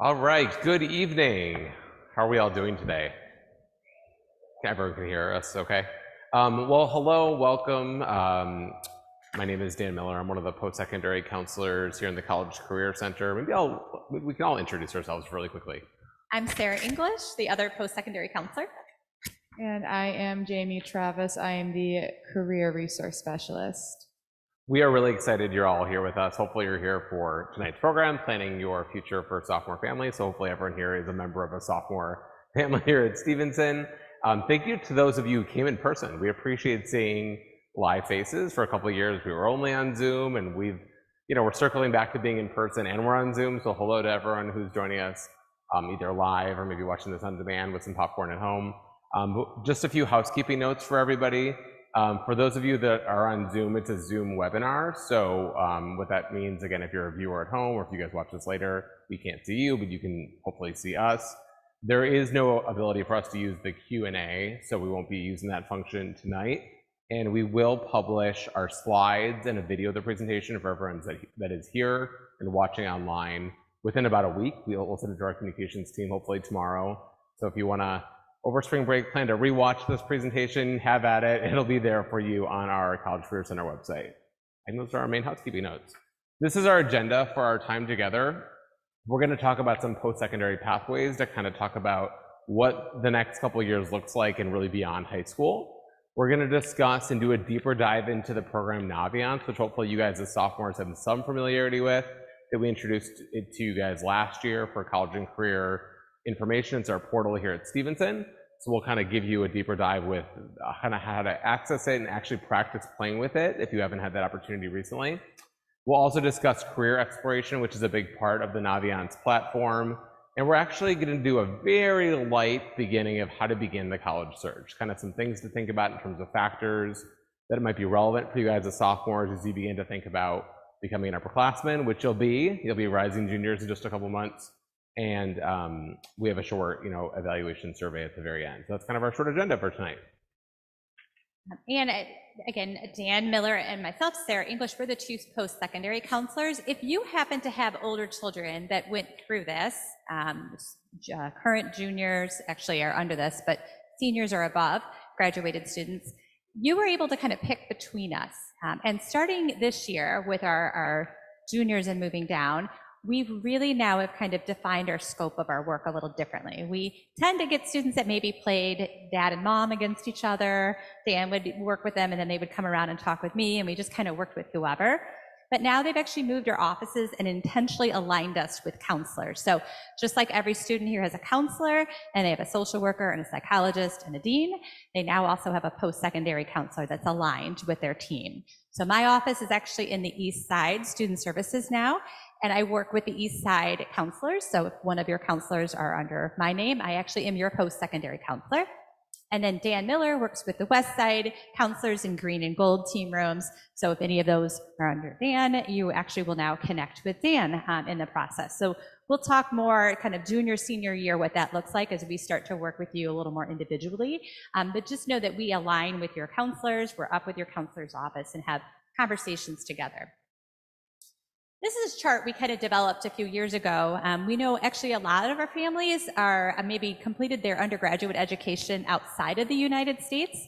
All right, good evening. How are we all doing today? Everyone can hear us okay? Um, well, hello, welcome. Um, my name is Dan Miller. I'm one of the post-secondary counselors here in the College Career Center. Maybe I'll, we can all introduce ourselves really quickly. I'm Sarah English, the other post-secondary counselor. And I am Jamie Travis. I am the Career Resource Specialist. We are really excited you're all here with us. Hopefully you're here for tonight's program, planning your future for sophomore family. So hopefully everyone here is a member of a sophomore family here at Stevenson. Um, thank you to those of you who came in person. We appreciate seeing live faces. For a couple of years, we were only on Zoom, and we've, you know, we're circling back to being in person, and we're on Zoom. So hello to everyone who's joining us, um, either live or maybe watching this on demand with some popcorn at home. Um, just a few housekeeping notes for everybody. Um, for those of you that are on Zoom, it's a Zoom webinar. So um, what that means, again, if you're a viewer at home or if you guys watch this later, we can't see you, but you can hopefully see us. There is no ability for us to use the Q&A, so we won't be using that function tonight. And we will publish our slides and a video of the presentation for everyone that, is here and watching online within about a week. We'll send it to our communications team hopefully tomorrow. So if you want to over spring break, plan to rewatch this presentation, have at it. It'll be there for you on our College Career Center website. And those are our main housekeeping notes. This is our agenda for our time together. We're going to talk about some post-secondary pathways to kind of talk about what the next couple years looks like and really beyond high school. We're going to discuss and do a deeper dive into the program Naviance, which hopefully you guys as sophomores have some familiarity with, that we introduced it to you guys last year for college and career information. It's our portal here at Stevenson. So we'll kind of give you a deeper dive with uh, kind of how to access it and actually practice playing with it if you haven't had that opportunity recently. We'll also discuss career exploration, which is a big part of the Naviance platform. And we're actually going to do a very light beginning of how to begin the college search, kind of some things to think about in terms of factors that might be relevant for you guys as sophomores as you begin to think about becoming an upperclassman, which you'll be. You'll be rising juniors in just a couple months and um, we have a short, you know, evaluation survey at the very end. So that's kind of our short agenda for tonight. And uh, again, Dan Miller and myself, Sarah English, we're the two post-secondary counselors. If you happen to have older children that went through this, um, uh, current juniors actually are under this, but seniors are above, graduated students, you were able to kind of pick between us. Um, and starting this year with our, our juniors and moving down, we really now have kind of defined our scope of our work a little differently. We tend to get students that maybe played dad and mom against each other. Dan would work with them and then they would come around and talk with me and we just kind of worked with whoever. But now they've actually moved our offices and intentionally aligned us with counselors. So just like every student here has a counselor and they have a social worker and a psychologist and a dean, they now also have a post-secondary counselor that's aligned with their team. So my office is actually in the East Side Student Services now, and I work with the East Side counselors. So if one of your counselors are under my name, I actually am your post-secondary counselor. And then Dan Miller works with the West Side counselors in green and gold team rooms. So if any of those are under Dan, you actually will now connect with Dan um, in the process. So we'll talk more kind of junior, senior year, what that looks like as we start to work with you a little more individually. Um, but just know that we align with your counselors. We're up with your counselor's office and have conversations together. This is a chart we kind of developed a few years ago. Um, we know actually a lot of our families are uh, maybe completed their undergraduate education outside of the United States.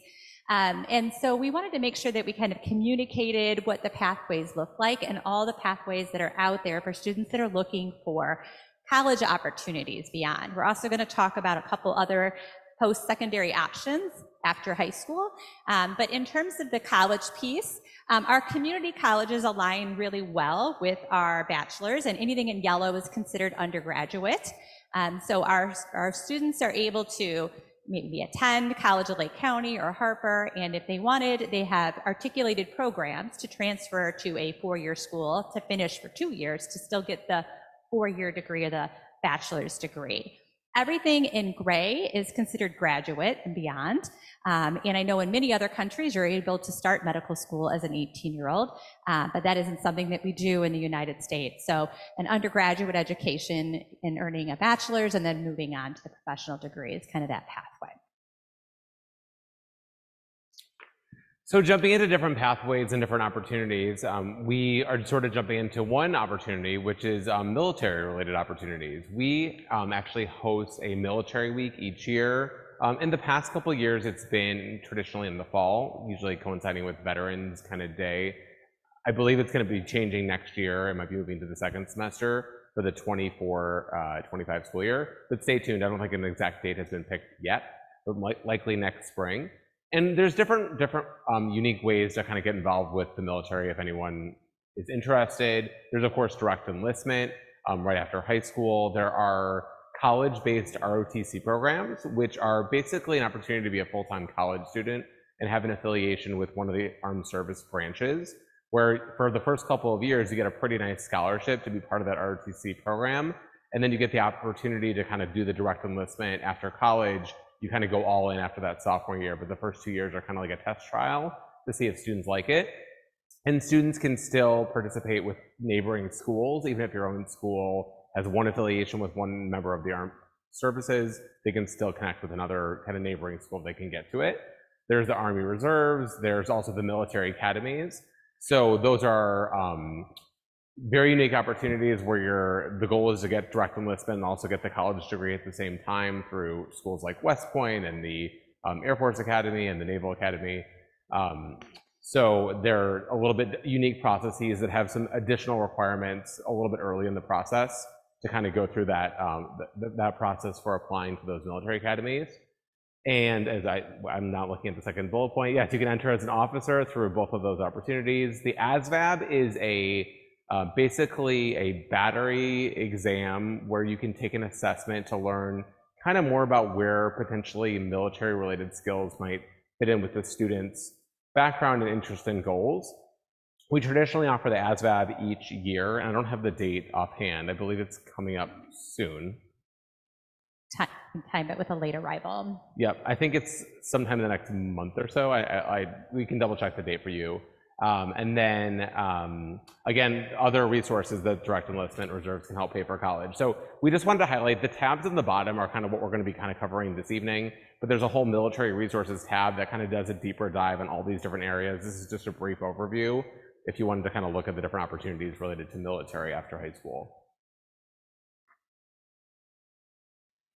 Um, and so we wanted to make sure that we kind of communicated what the pathways look like and all the pathways that are out there for students that are looking for college opportunities beyond. We're also going to talk about a couple other post-secondary options after high school. Um, but in terms of the college piece, um, our community colleges align really well with our bachelors, and anything in yellow is considered undergraduate. Um, so our, our students are able to maybe attend College of Lake County or Harper, and if they wanted, they have articulated programs to transfer to a four-year school to finish for two years to still get the four-year degree or the bachelor's degree. Everything in gray is considered graduate and beyond. Um, and I know in many other countries, you're able to start medical school as an 18 year old, uh, but that isn't something that we do in the United States. So an undergraduate education in earning a bachelor's and then moving on to the professional degree is kind of that pathway. So jumping into different pathways and different opportunities, um, we are sort of jumping into one opportunity, which is um, military-related opportunities. We um, actually host a military week each year. Um, in the past couple years, it's been traditionally in the fall, usually coinciding with Veterans kind of Day. I believe it's going to be changing next year. It might be moving to the second semester for the 24, uh, 25 school year. But stay tuned. I don't think an exact date has been picked yet, but li- likely next spring. And there's different, different um, unique ways to kind of get involved with the military if anyone is interested. There's of course direct enlistment um, right after high school. There are college-based ROTC programs, which are basically an opportunity to be a full-time college student and have an affiliation with one of the armed service branches, where for the first couple of years, you get a pretty nice scholarship to be part of that ROTC program. And then you get the opportunity to kind of do the direct enlistment after college you kind of go all in after that sophomore year, but the first two years are kind of like a test trial to see if students like it. And students can still participate with neighboring schools, even if your own school has one affiliation with one member of the armed services, they can still connect with another kind of neighboring school they can get to it. There's the Army Reserves, there's also the military academies. So those are um, very unique opportunities where your the goal is to get direct enlistment and also get the college degree at the same time through schools like West Point and the um, Air Force Academy and the Naval Academy. Um, so they're a little bit unique processes that have some additional requirements a little bit early in the process to kind of go through that um, th that process for applying to those military academies. And as I, I'm not looking at the second bullet point, yes, you can enter as an officer through both of those opportunities. The ASVAB is a Uh, basically a battery exam where you can take an assessment to learn kind of more about where potentially military related skills might fit in with the student's background and interest and goals. We traditionally offer the ASVAB each year, and I don't have the date offhand. I believe it's coming up soon. Time, time it with a late arrival. Yep, I think it's sometime in the next month or so. I, I, I we can double check the date for you. Um, and then um, again, other resources that direct enlistment reserves can help pay for college. So we just wanted to highlight the tabs in the bottom are kind of what we're going to be kind of covering this evening. But there's a whole military resources tab that kind of does a deeper dive in all these different areas. This is just a brief overview if you wanted to kind of look at the different opportunities related to military after high school.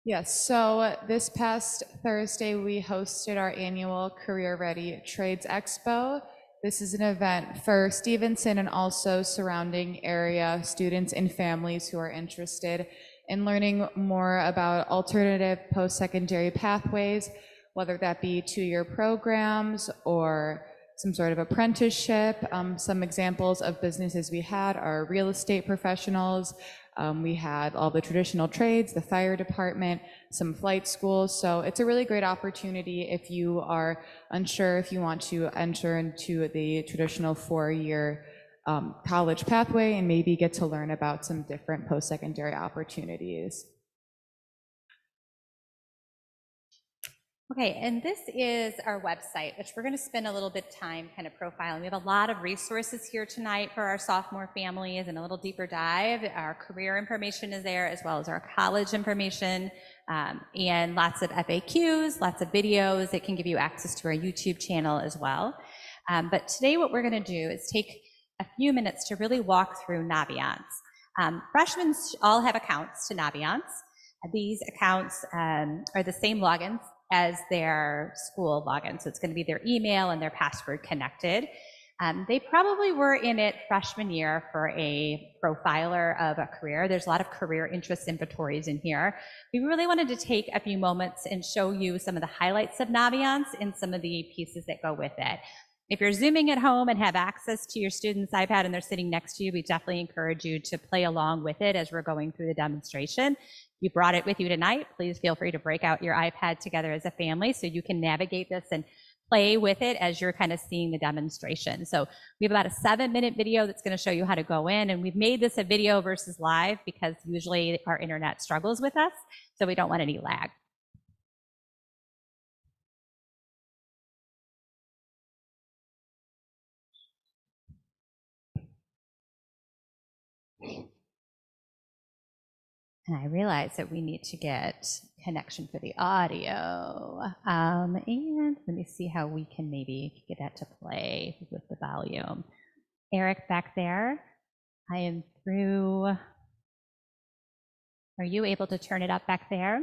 Yes, so this past Thursday, we hosted our annual Career Ready Trades Expo. This is an event for Stevenson and also surrounding area students and families who are interested in learning more about alternative post-secondary pathways, whether that be two-year programs or some sort of apprenticeship. Um, some examples of businesses we had are real estate professionals, um, we have all the traditional trades, the fire department, some flight schools. So it's a really great opportunity if you are unsure if you want to enter into the traditional four-year um, college pathway and maybe get to learn about some different post-secondary opportunities. Okay, and this is our website, which we're going to spend a little bit of time kind of profiling. We have a lot of resources here tonight for our sophomore families and a little deeper dive. Our career information is there as well as our college information um, and lots of FAQs, lots of videos that can give you access to our YouTube channel as well. Um, but today what we're going to do is take a few minutes to really walk through Naviance. Um, freshmen all have accounts to Naviance. These accounts um, are the same logins as their school login. So it's going to be their email and their password connected. Um, they probably were in it freshman year for a profiler of a career. There's a lot of career interest inventories in here. We really wanted to take a few moments and show you some of the highlights of Naviance and some of the pieces that go with it. If you're Zooming at home and have access to your student's iPad and they're sitting next to you, we definitely encourage you to play along with it as we're going through the demonstration you brought it with you tonight, please feel free to break out your iPad together as a family so you can navigate this and play with it as you're kind of seeing the demonstration. So we have about a seven minute video that's going to show you how to go in. And we've made this a video versus live because usually our internet struggles with us. So we don't want any lag. And I realize that we need to get connection for the audio. Um, and let me see how we can maybe get that to play with the volume. Eric back there, I am through. Are you able to turn it up back there?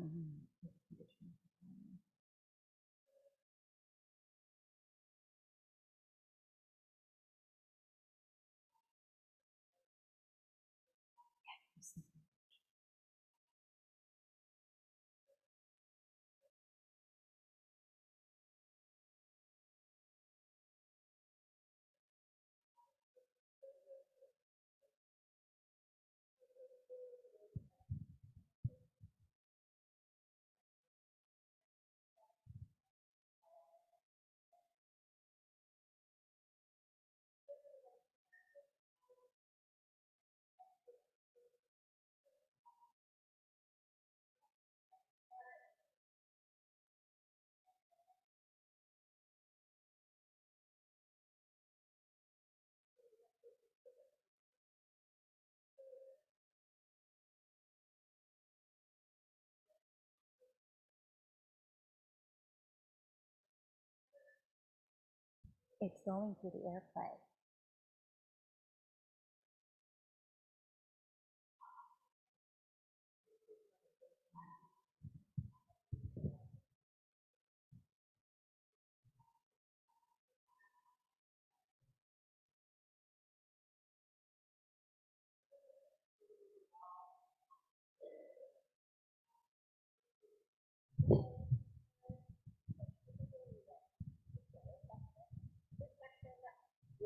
Yeah, It's going through the airplay.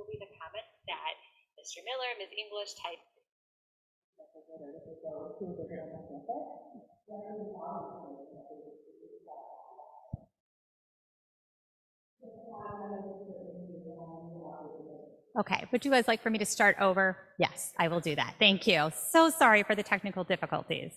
Will be the comments that Mr. Miller, Ms. English typed. Okay, would you guys like for me to start over? Yes, I will do that. Thank you. So sorry for the technical difficulties.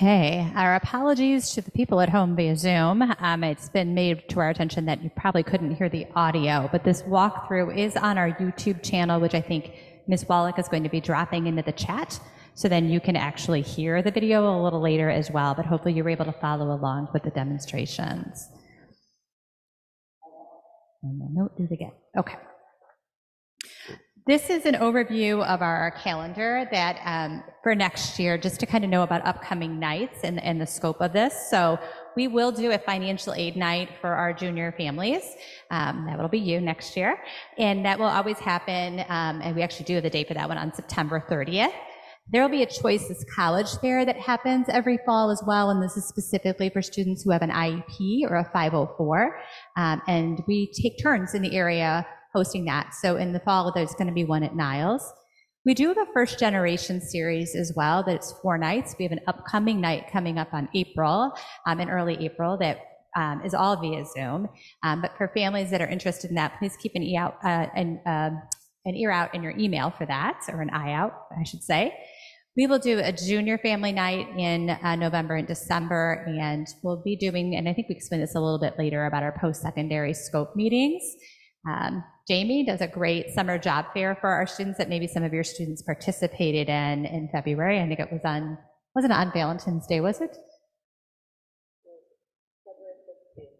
Okay, our apologies to the people at home via Zoom. Um, it's been made to our attention that you probably couldn't hear the audio, but this walkthrough is on our YouTube channel, which I think Ms. Wallach is going to be dropping into the chat. So then you can actually hear the video a little later as well, but hopefully you were able to follow along with the demonstrations. And we'll note it again. Okay. This is an overview of our calendar that um, for next year, just to kind of know about upcoming nights and, and the scope of this. So we will do a financial aid night for our junior families. Um, that will be you next year. And that will always happen. Um, and we actually do have the date for that one on September 30th. There will be a Choices College Fair that happens every fall as well, and this is specifically for students who have an IEP or a 504. Um, and we take turns in the area hosting that. So in the fall, there's going to be one at Niles. We do have a first generation series as well that's four nights. We have an upcoming night coming up on April, um, in early April, that um, is all via Zoom. Um, but for families that are interested in that, please keep an, e out, uh, an, um, an ear out in your email for that, or an eye out, I should say. We will do a junior family night in uh, November and December, and we'll be doing, and I think we explain this a little bit later about our post-secondary scope meetings. Um, Jamie does a great summer job fair for our students that maybe some of your students participated in in February. I think it was on, wasn't it on Valentine's Day, was it?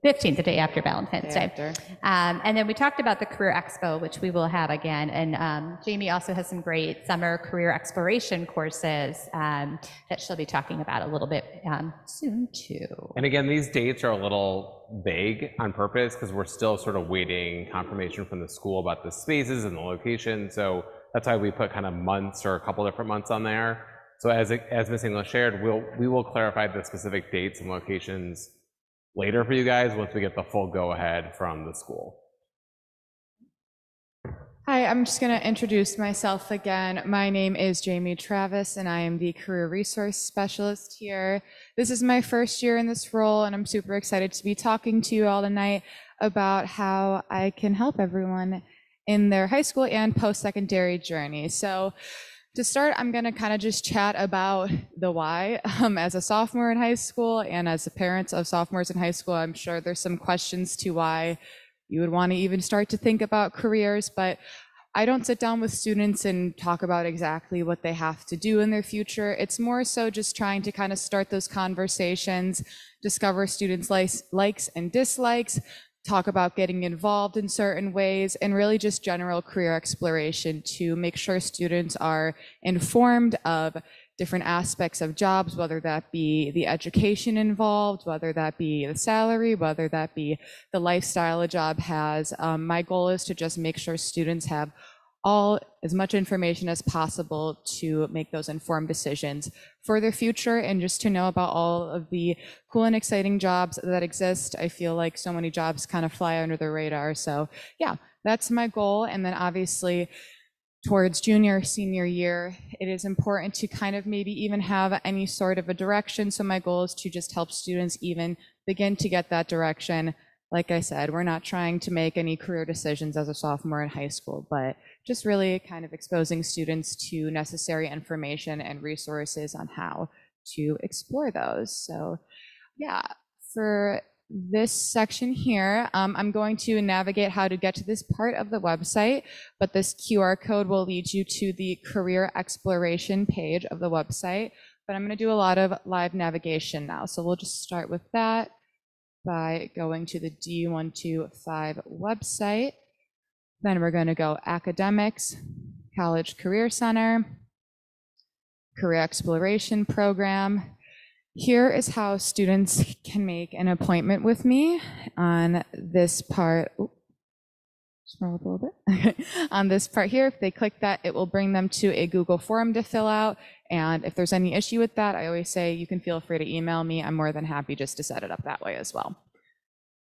15th, the day after Valentine's Day. After. Um, and then we talked about the Career Expo, which we will have again. And um, Jamie also has some great summer career exploration courses um, that she'll be talking about a little bit um, soon, too. And again, these dates are a little vague on purpose because we're still sort of waiting confirmation from the school about the spaces and the location. So that's why we put kind of months or a couple different months on there. So as, as Ms. English shared, we'll, we will clarify the specific dates and locations later for you guys once we get the full go-ahead from the school. Hi, I'm just going to introduce myself again. My name is Jamie Travis, and I am the Career Resource Specialist here. This is my first year in this role, and I'm super excited to be talking to you all tonight about how I can help everyone in their high school and post-secondary journey. So to start, I'm going to kind of just chat about the why. Um, as a sophomore in high school and as a parent of sophomores in high school, I'm sure there's some questions to why you would want to even start to think about careers, but I don't sit down with students and talk about exactly what they have to do in their future. It's more so just trying to kind of start those conversations, discover students' likes, likes and dislikes, talk about getting involved in certain ways, and really just general career exploration to make sure students are informed of different aspects of jobs, whether that be the education involved, whether that be the salary, whether that be the lifestyle a job has. Um, my goal is to just make sure students have all as much information as possible to make those informed decisions for their future and just to know about all of the cool and exciting jobs that exist. I feel like so many jobs kind of fly under the radar. So yeah, that's my goal. And then obviously towards junior, senior year, it is important to kind of maybe even have any sort of a direction. So my goal is to just help students even begin to get that direction. Like I said, we're not trying to make any career decisions as a sophomore in high school, but just really kind of exposing students to necessary information and resources on how to explore those. So yeah, for this section here, um, I'm going to navigate how to get to this part of the website, but this QR code will lead you to the career exploration page of the website. But I'm going to do a lot of live navigation now. So we'll just start with that by going to the D125 website. Then we're going to go academics, college career center, career exploration program. Here is how students can make an appointment with me on this part. oop, Scroll up a little bit. on this part here, if they click that, it will bring them to a Google form to fill out. And if there's any issue with that, I always say you can feel free to email me. I'm more than happy just to set it up that way as well.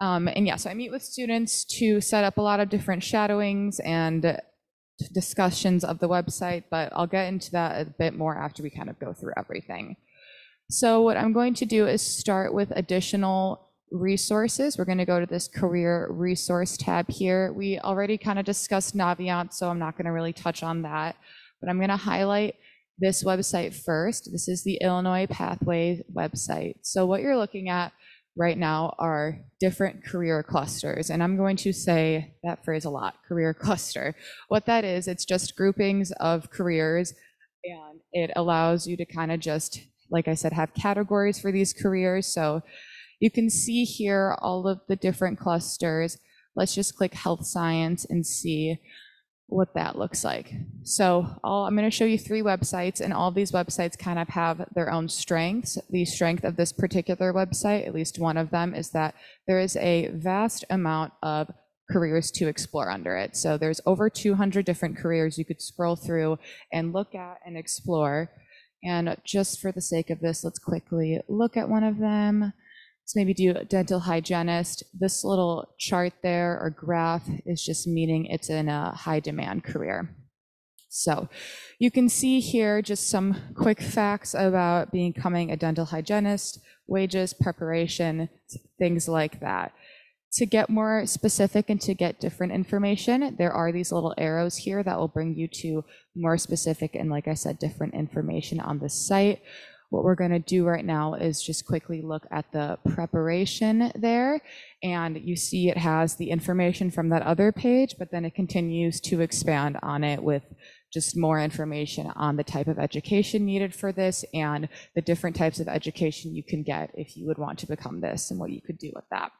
Um, and yeah, so I meet with students to set up a lot of different shadowings and discussions of the website, but I'll get into that a bit more after we kind of go through everything. So what I'm going to do is start with additional resources. We're going to go to this career resource tab here. We already kind of discussed Naviance, so I'm not going to really touch on that, but I'm going to highlight this website first. This is the Illinois Pathway website. So what you're looking at right now are different career clusters. And I'm going to say that phrase a lot, career cluster. What that is, it's just groupings of careers and it allows you to kind of just, like I said, have categories for these careers. So you can see here all of the different clusters. Let's just click health science and see what that looks like. So all, I'm going to show you three websites, and all these websites kind of have their own strengths. The strength of this particular website, at least one of them, is that there is a vast amount of careers to explore under it. So there's over 200 different careers you could scroll through and look at and explore. And just for the sake of this, let's quickly look at one of them. Let's maybe do a dental hygienist. This little chart there or graph is just meaning it's in a high demand career. So you can see here just some quick facts about becoming a dental hygienist, wages, preparation, things like that. To get more specific and to get different information, there are these little arrows here that will bring you to more specific and, like I said, different information on the site. What we're going to do right now is just quickly look at the preparation there. And you see it has the information from that other page, but then it continues to expand on it with just more information on the type of education needed for this and the different types of education you can get if you would want to become this and what you could do with that.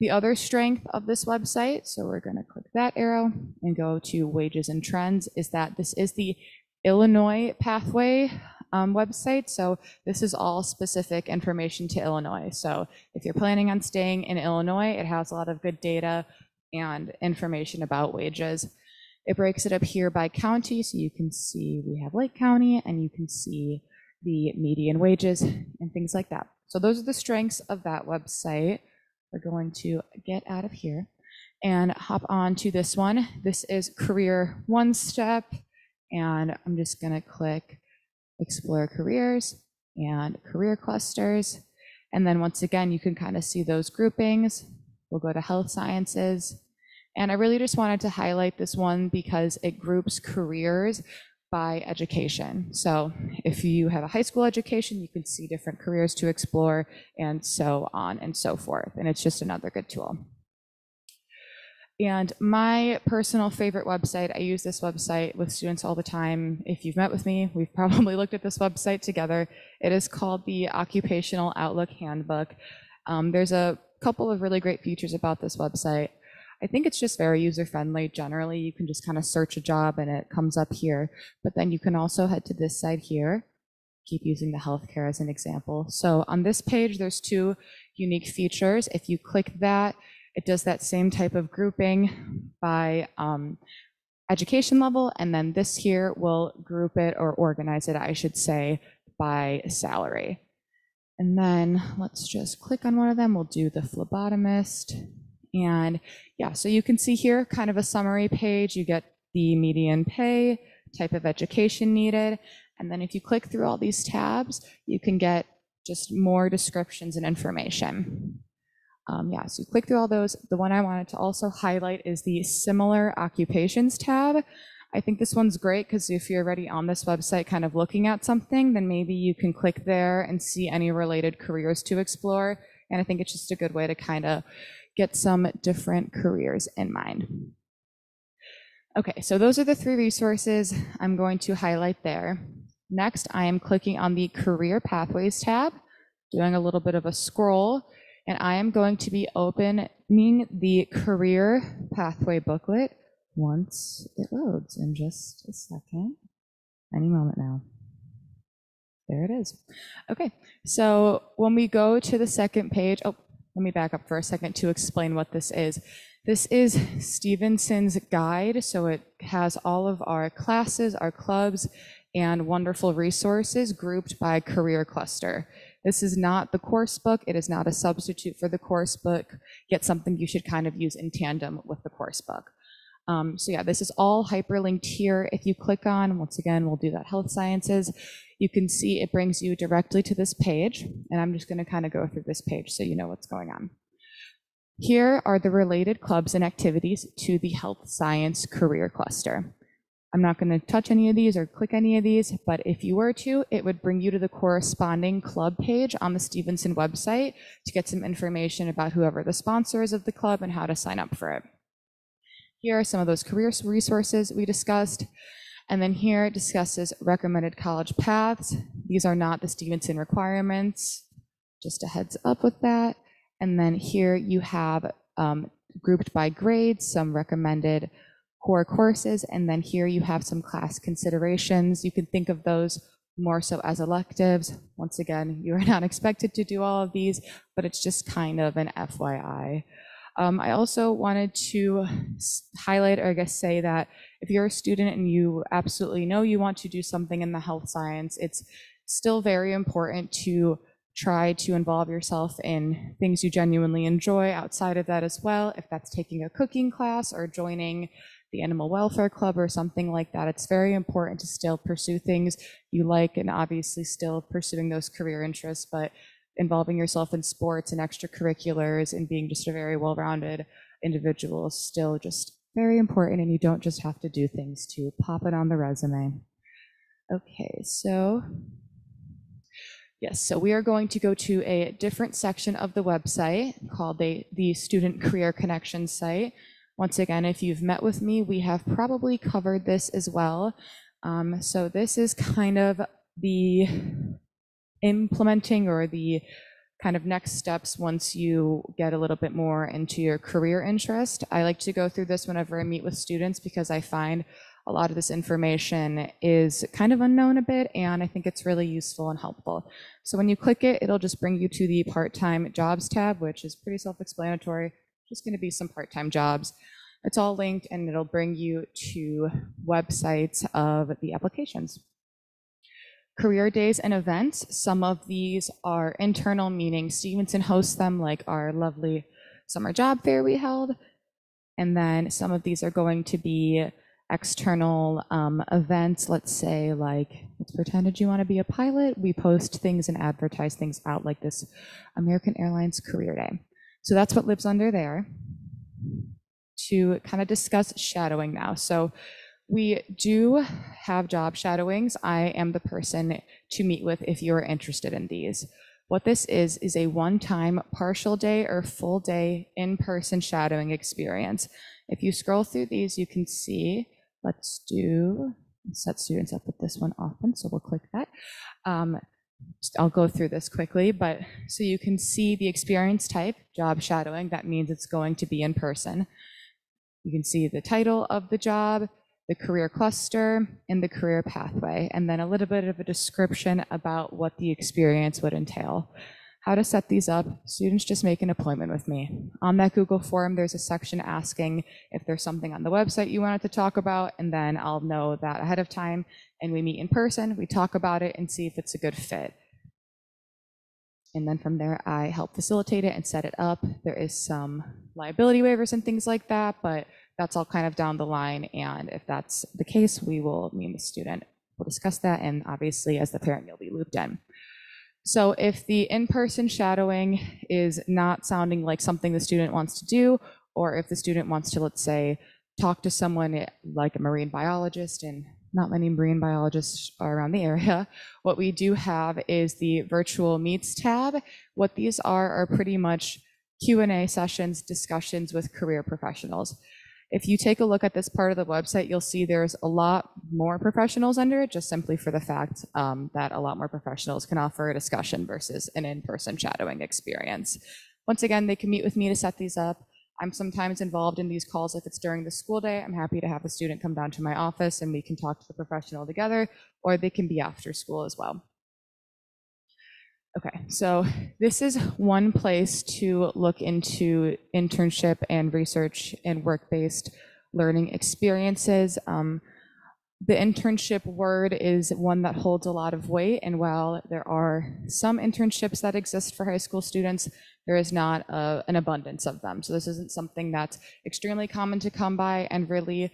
The other strength of this website, so we're going to click that arrow and go to wages and trends, is that this is the Illinois pathway um, website. So this is all specific information to Illinois. So if you're planning on staying in Illinois, it has a lot of good data and information about wages. It breaks it up here by county, so you can see we have Lake County and you can see the median wages and things like that. So those are the strengths of that website. We're going to get out of here and hop on to this one. This is CareerOneStop, and I'm just gonna click explore careers and career clusters. And then once again, you can kind of see those groupings. We'll go to health sciences. And I really just wanted to highlight this one because it groups careers by education. So if you have a high school education, you can see different careers to explore and so on and so forth. And it's just another good tool. And my personal favorite website, I use this website with students all the time. If you've met with me, we've probably looked at this website together. It is called the Occupational Outlook Handbook. Um, there's a couple of really great features about this website. I think it's just very user friendly. Generally, you can just kind of search a job and it comes up here. But then you can also head to this side here. Keep using the healthcare as an example. So on this page, there's two unique features. If you click that, it does that same type of grouping by um, education level, and then this here will group it or organize it, I should say, by salary. And then let's just click on one of them. We'll do the phlebotomist. And yeah, so you can see here kind of a summary page. You get the median pay, type of education needed. And then if you click through all these tabs, you can get just more descriptions and information. Um, yeah, so you click through all those. The one I wanted to also highlight is the similar occupations tab. I think this one's great because if you're already on this website kind of looking at something, then maybe you can click there and see any related careers to explore. And I think it's just a good way to kind of get some different careers in mind. Okay, so those are the three resources I'm going to highlight there. Next, I am clicking on the Career Pathways tab, doing a little bit of a scroll, and I am going to be opening the Career Pathway booklet once it loads in just a second. Any moment now. There it is. Okay, so when we go to the second page, oh, let me back up for a second to explain what this is. This is Stevenson's guide, so it has all of our classes, our clubs, and wonderful resources grouped by career cluster. This is not the course book. It is not a substitute for the course book, yet something you should kind of use in tandem with the course book. Um, so yeah, this is all hyperlinked here. If you click on, once again, we'll do that health sciences, you can see it brings you directly to this page. And I'm just gonna kind of go through this page so you know what's going on. Here are the related clubs and activities to the health science career cluster. I'm not going to touch any of these or click any of these, but if you were to, it would bring you to the corresponding club page on the Stevenson website to get some information about whoever the sponsor is of the club and how to sign up for it. Here are some of those career resources we discussed. And then here it discusses recommended college paths. These are not the Stevenson requirements, just a heads up with that. And then here you have um, grouped by grades, some recommended core courses, and then here you have some class considerations. You can think of those more so as electives. Once again, you are not expected to do all of these, but it's just kind of an FYI. Um, I also wanted to highlight, or I guess say that if you're a student and you absolutely know you want to do something in the health science, it's still very important to try to involve yourself in things you genuinely enjoy outside of that as well. If that's taking a cooking class or joining the animal welfare club or something like that, it's very important to still pursue things you like and obviously still pursuing those career interests, but involving yourself in sports and extracurriculars and being just a very well-rounded individual is still just very important and you don't just have to do things to pop it on the resume. Okay, so yes, so we are going to go to a different section of the website called the, the Student Career Connection site. Once again, if you've met with me, we have probably covered this as well. Um, so this is kind of the implementing or the kind of next steps once you get a little bit more into your career interest. I like to go through this whenever I meet with students because I find a lot of this information is kind of unknown a bit and I think it's really useful and helpful. So when you click it, it'll just bring you to the part-time jobs tab, which is pretty self-explanatory, just gonna be some part-time jobs. It's all linked and it'll bring you to websites of the applications career days and events. Some of these are internal, meaning Stevenson hosts them, like our lovely summer job fair we held. And then some of these are going to be external um, events. Let's say, like, let's pretend you want to be a pilot. We post things and advertise things out, like this American Airlines Career Day. So that's what lives under there. To kind of discuss shadowing now. So we do have job shadowings. I am the person to meet with if you're interested in these. What this is, is a one-time partial day or full day in-person shadowing experience. If you scroll through these, you can see, let's do, set students up with this one often, so we'll click that. Um, I'll go through this quickly, but so you can see the experience type, job shadowing, that means it's going to be in person. You can see the title of the job, the career cluster, and the career pathway, and then a little bit of a description about what the experience would entail. How to set these up, students just make an appointment with me. On that Google form, there's a section asking if there's something on the website you wanted to talk about, and then I'll know that ahead of time, and we meet in person, we talk about it and see if it's a good fit. And then from there, I help facilitate it and set it up. There is some liability waivers and things like that, but that's all kind of down the line. And if that's the case, we will, me and the student We'll discuss that. And obviously, as the parent, you'll be looped in. So if the in-person shadowing is not sounding like something the student wants to do, or if the student wants to, let's say, talk to someone like a marine biologist, and not many marine biologists are around the area, what we do have is the virtual meets tab. What these are are pretty much Q&A sessions, discussions with career professionals. If you take a look at this part of the website, you'll see there's a lot more professionals under it, just simply for the fact um, that a lot more professionals can offer a discussion versus an in-person shadowing experience. Once again, they can meet with me to set these up. I'm sometimes involved in these calls if it's during the school day. I'm happy to have a student come down to my office and we can talk to the professional together, or they can be after school as well. Okay, so this is one place to look into internship and research and work-based learning experiences. Um, the internship word is one that holds a lot of weight, and while there are some internships that exist for high school students, there is not a, an abundance of them. So this isn't something that's extremely common to come by and really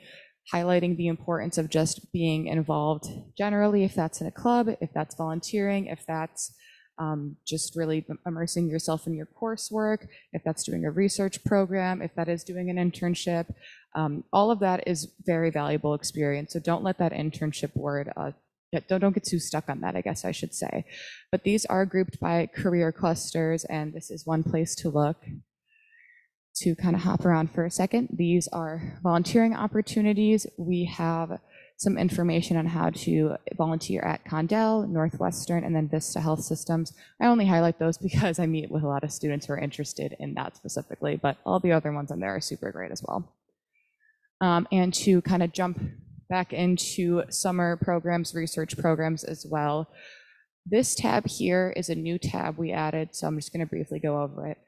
highlighting the importance of just being involved generally, if that's in a club, if that's volunteering, if that's um, just really immersing yourself in your coursework, if that's doing a research program, if that is doing an internship. Um, all of that is very valuable experience. So don't let that internship word, uh, don't, don't get too stuck on that, I guess I should say. But these are grouped by career clusters, and this is one place to look to kind of hop around for a second. These are volunteering opportunities. We have some information on how to volunteer at Condell, Northwestern, and then Vista Health Systems. I only highlight those because I meet with a lot of students who are interested in that specifically, but all the other ones on there are super great as well. Um, and to kind of jump back into summer programs, research programs as well. This tab here is a new tab we added, so I'm just going to briefly go over it.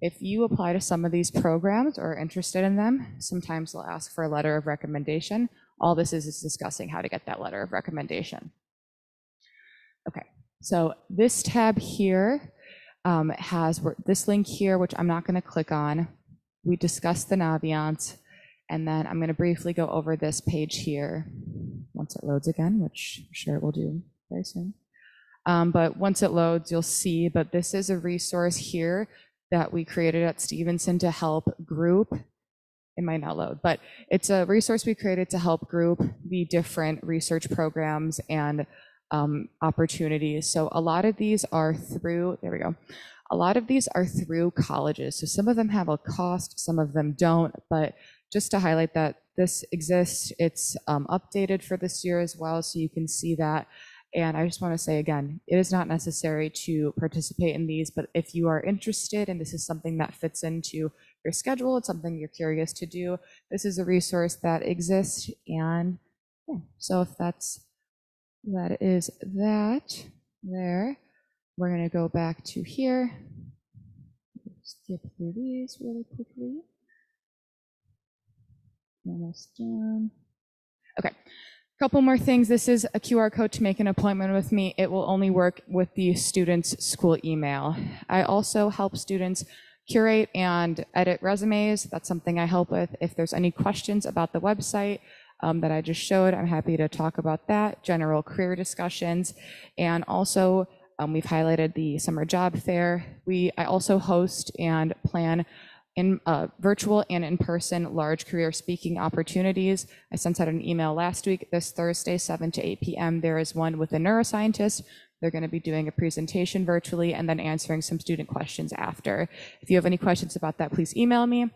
If you apply to some of these programs or are interested in them, sometimes they'll ask for a letter of recommendation. All this is is discussing how to get that letter of recommendation. Okay, so this tab here um, has this link here, which I'm not going to click on. We discussed the Naviance, and then I'm going to briefly go over this page here once it loads again, which I'm sure it will do very soon. Um, but once it loads, you'll see, but this is a resource here that we created at Stevenson to help group. It might not load, but it's a resource we created to help group the different research programs and um, opportunities. So a lot of these are through, there we go. A lot of these are through colleges. So some of them have a cost, some of them don't. But just to highlight that this exists, it's um, updated for this year as well. So you can see that and I just want to say again, it is not necessary to participate in these, but if you are interested and this is something that fits into your schedule, it's something you're curious to do, this is a resource that exists. And yeah, so if that's, that is that there, we're going to go back to here. Skip through these really quickly. Almost done. Okay. A couple more things. This is a QR code to make an appointment with me. It will only work with the student's school email. I also help students curate and edit resumes. That's something I help with. If there's any questions about the website um, that I just showed, I'm happy to talk about that, general career discussions, and also um, we've highlighted the summer job fair. We I also host and plan in uh, virtual and in person large career speaking opportunities. I sent out an email last week. This Thursday, 7 to 8 p.m., there is one with a neuroscientist. They're going to be doing a presentation virtually and then answering some student questions after. If you have any questions about that, please email me.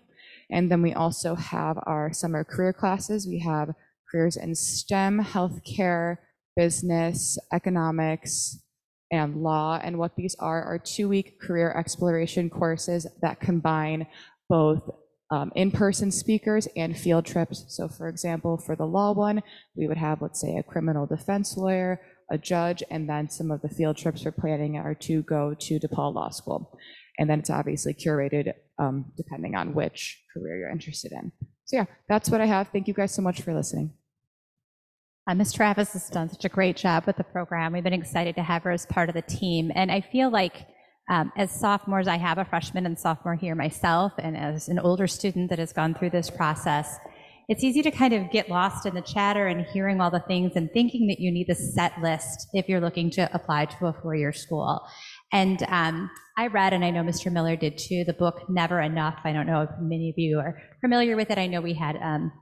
And then we also have our summer career classes. We have careers in STEM, healthcare, business, economics, and law. And what these are are two week career exploration courses that combine both um, in person speakers and field trips. So, for example, for the law one, we would have, let's say, a criminal defense lawyer, a judge, and then some of the field trips we're planning are to go to DePaul Law School. And then it's obviously curated um, depending on which career you're interested in. So, yeah, that's what I have. Thank you guys so much for listening. Uh, Ms. Travis has done such a great job with the program. We've been excited to have her as part of the team. And I feel like um, as sophomores, I have a freshman and sophomore here myself, and as an older student that has gone through this process, it's easy to kind of get lost in the chatter and hearing all the things and thinking that you need the set list if you're looking to apply to a four-year school. And um, I read, and I know Mr. Miller did too, the book Never Enough. I don't know if many of you are familiar with it. I know we had um,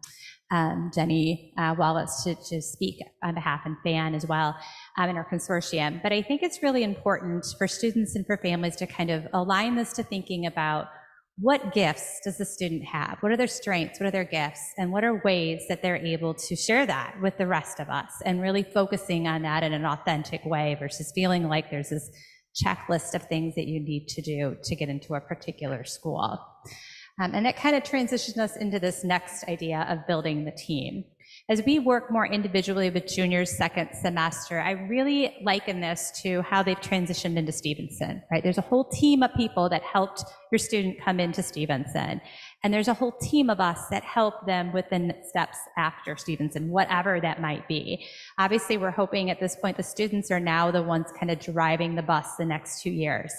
um, Jenny uh, Wallace to, to speak on behalf and FAN as well um, in our consortium. But I think it's really important for students and for families to kind of align this to thinking about what gifts does the student have? What are their strengths? What are their gifts? And what are ways that they're able to share that with the rest of us and really focusing on that in an authentic way versus feeling like there's this checklist of things that you need to do to get into a particular school. Um, and that kind of transitions us into this next idea of building the team. As we work more individually with juniors second semester, I really liken this to how they've transitioned into Stevenson, right? There's a whole team of people that helped your student come into Stevenson. And there's a whole team of us that help them within steps after Stevenson, whatever that might be. Obviously, we're hoping at this point the students are now the ones kind of driving the bus the next two years.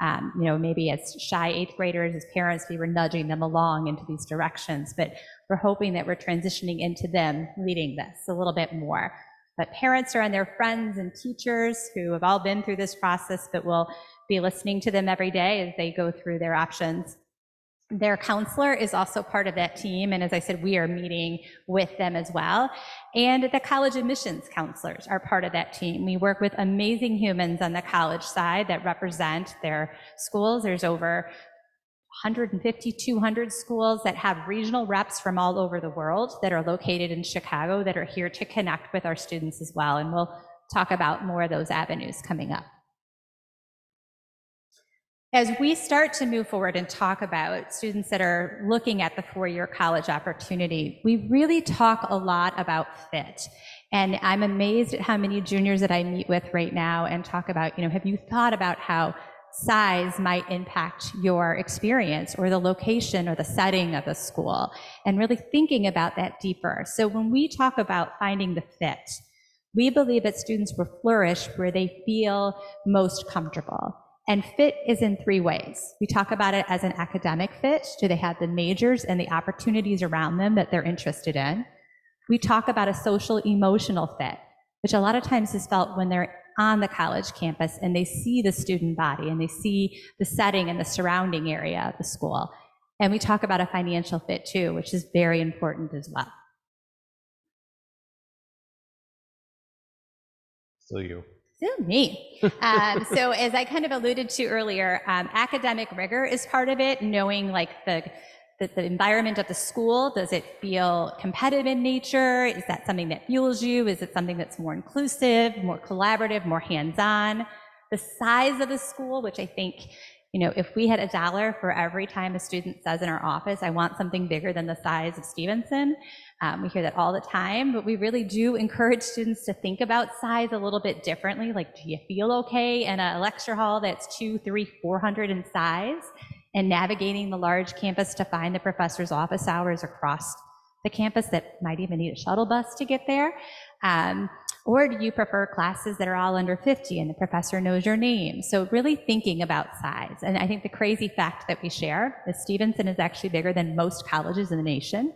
Um, you know, maybe as shy eighth graders, as parents, we were nudging them along into these directions, but we're hoping that we're transitioning into them leading this a little bit more. But parents are and their friends and teachers who have all been through this process, but will be listening to them every day as they go through their options. Their counselor is also part of that team, and as I said, we are meeting with them as well. And the college admissions counselors are part of that team. We work with amazing humans on the college side that represent their schools. There's over 150, 200 schools that have regional reps from all over the world that are located in Chicago that are here to connect with our students as well. And we'll talk about more of those avenues coming up. As we start to move forward and talk about students that are looking at the four-year college opportunity, we really talk a lot about fit. And I'm amazed at how many juniors that I meet with right now and talk about, you know, have you thought about how size might impact your experience or the location or the setting of the school and really thinking about that deeper. So when we talk about finding the fit, we believe that students will flourish where they feel most comfortable. And fit is in three ways. We talk about it as an academic fit. Do they have the majors and the opportunities around them that they're interested in? We talk about a social emotional fit, which a lot of times is felt when they're on the college campus and they see the student body and they see the setting and the surrounding area of the school. And we talk about a financial fit too, which is very important as well. Still you. Me. um, so as I kind of alluded to earlier, um, academic rigor is part of it, knowing like the, the, the environment of the school. Does it feel competitive in nature? Is that something that fuels you? Is it something that's more inclusive, more collaborative, more hands-on? The size of the school, which I think you know, if we had a dollar for every time a student says in our office, I want something bigger than the size of Stevenson, um, we hear that all the time, but we really do encourage students to think about size a little bit differently. Like, do you feel okay in a lecture hall that's two, three, four hundred in size? And navigating the large campus to find the professor's office hours across the campus that might even need a shuttle bus to get there. Um, or do you prefer classes that are all under 50 and the professor knows your name? So really thinking about size. And I think the crazy fact that we share is Stevenson is actually bigger than most colleges in the nation.